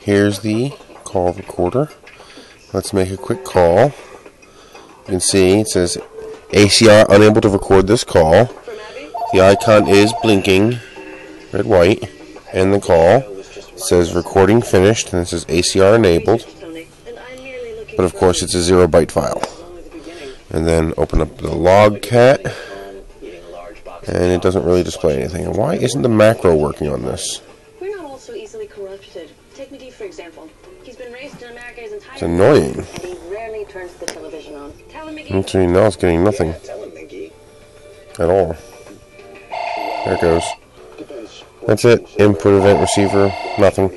Here's the call recorder. Let's make a quick call. You can see it says ACR unable to record this call. The icon is blinking red white and the call says recording finished and it says ACR enabled. But of course it's a zero byte file. And then open up the logcat and it doesn't really display anything. And why isn't the macro working on this? Easily. Take Magee, for example. He's been raised in America his entire It's annoying. life, and he rarely turns the television on. Tell him, Magee. Actually, now it's getting nothing at all. There it goes. That's it. Input event receiver, nothing.